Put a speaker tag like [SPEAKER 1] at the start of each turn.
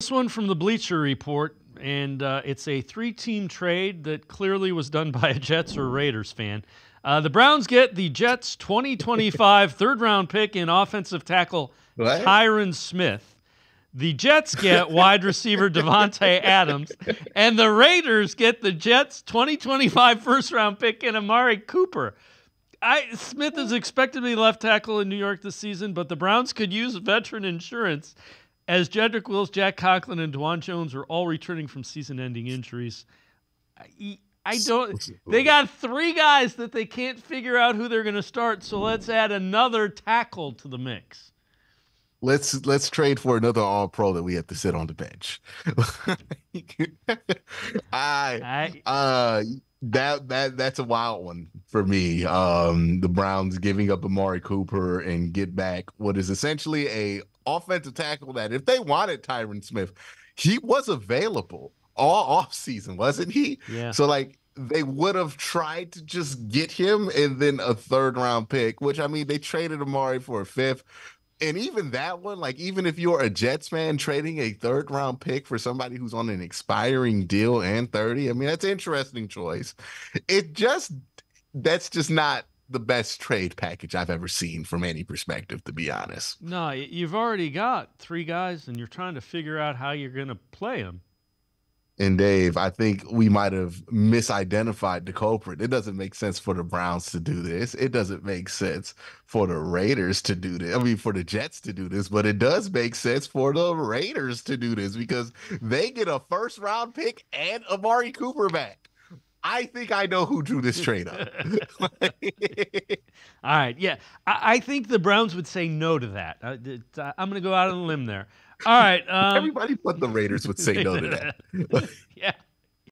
[SPEAKER 1] This one from the Bleacher Report, and uh, it's a three team trade that clearly was done by a Jets or Raiders fan. Uh, the Browns get the Jets 2025 third round pick in offensive tackle
[SPEAKER 2] What?
[SPEAKER 1] Tyron Smith. The Jets get wide receiver Davante Adams, and the Raiders get the Jets 2025 first round pick in Amari Cooper. I, Smith is expected to be left tackle in New York this season, but the Browns could use veteran insurance as Jedrick Wills, Jack Conklin, and Dawand Jones are all returning from season-ending injuries. I, I don't. They got three guys that they can't figure out who they're going to start. So let's add another tackle to the mix.
[SPEAKER 2] Let's let's trade for another all pro that we have to sit on the bench. I
[SPEAKER 1] I,
[SPEAKER 2] uh that that that's a wild one for me. Um the Browns giving up Amari Cooper and get back what is essentially a offensive tackle that if they wanted Tyron Smith, he was available all off season, wasn't he?
[SPEAKER 1] yeah.
[SPEAKER 2] So like they would have tried to just get him and then a third round pick, which I mean they traded Amari for a fifth. And even that one, like even if you're a Jets fan trading a third round pick for somebody who's on an expiring deal and 30, I mean that's an interesting choice. It just that's just not the best trade package I've ever seen from any perspective, to be honest.
[SPEAKER 1] No, you've already got three guys, and you're trying to figure out how you're going to play them.
[SPEAKER 2] And Dave, I think we might have misidentified the culprit. It doesn't make sense for the Browns to do this. It doesn't make sense for the Raiders to do this. I mean, for the Jets to do this, but it does make sense for the Raiders to do this because they get a first round pick and Amari Cooper back. I think I know who drew this trade up.
[SPEAKER 1] All right, yeah, I, I think the Browns would say no to that. Uh, I'm going to go out on a limb there. All right, um,
[SPEAKER 2] Everybody but the Raiders would say no to that.
[SPEAKER 1] yeah.